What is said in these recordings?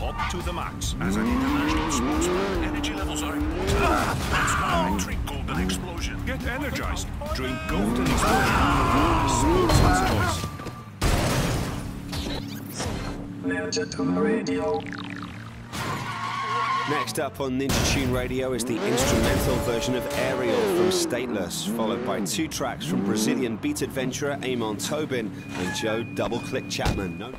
levels top to the max. As an international sportsman, energy levels are important. That's why I drink Golden Explosion. Get energized. Drink Golden Explosion. Sportsman's choice. Next up on Ninja Tune Radio is the instrumental version of Ariel from Stateless, followed by two tracks from Brazilian beat adventurer Amon Tobin and Joe Double Click Chapman. No-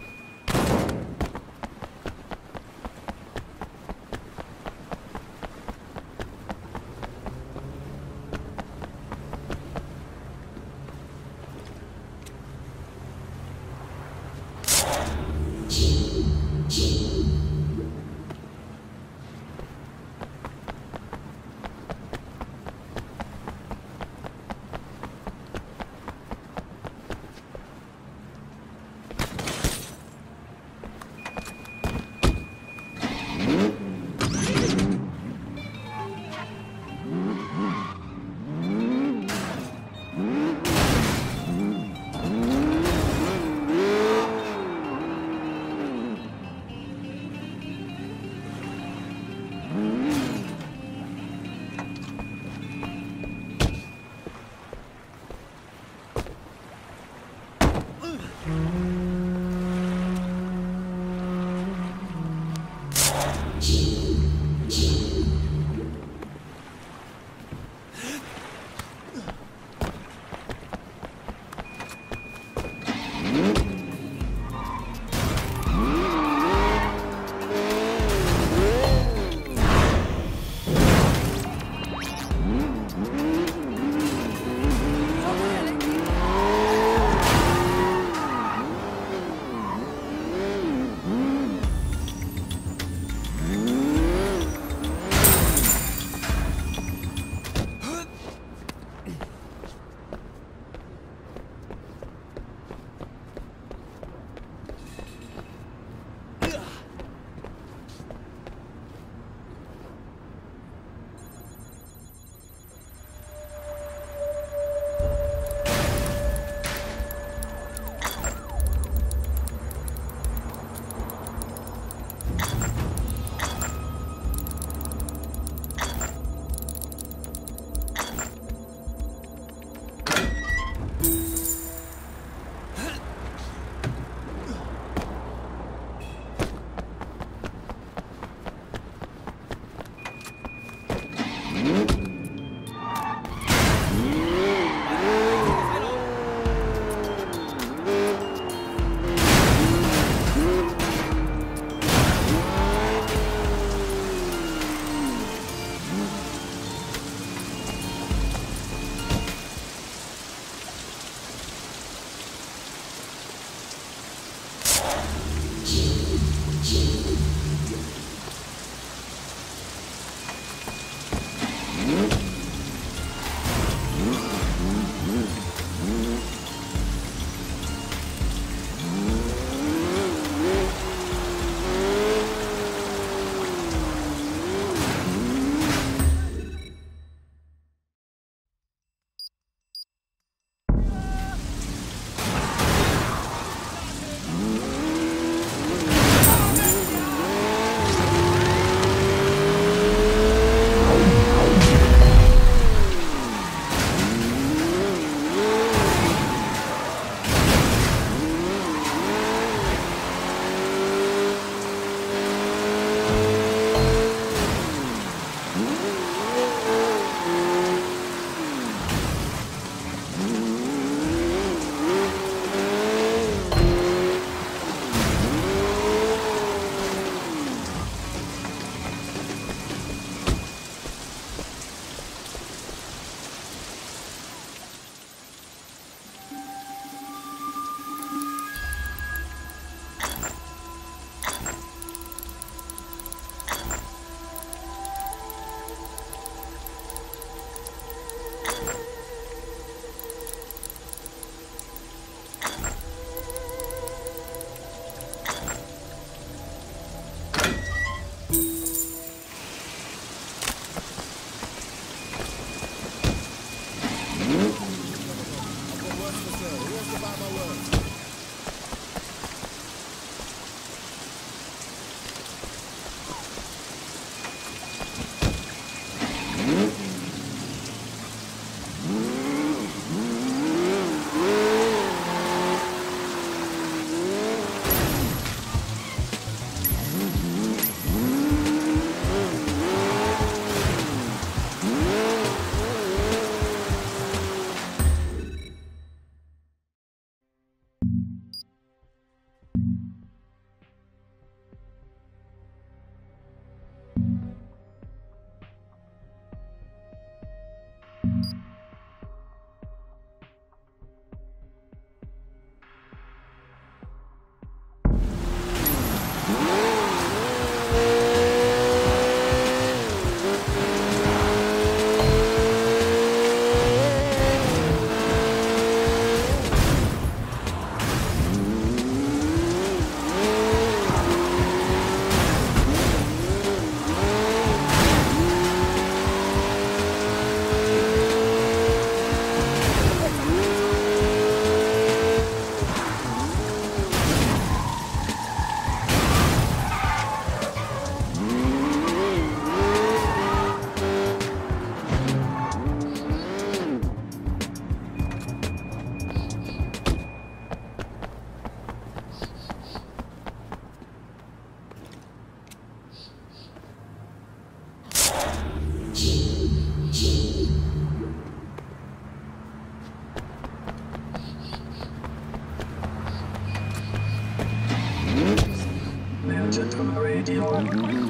do.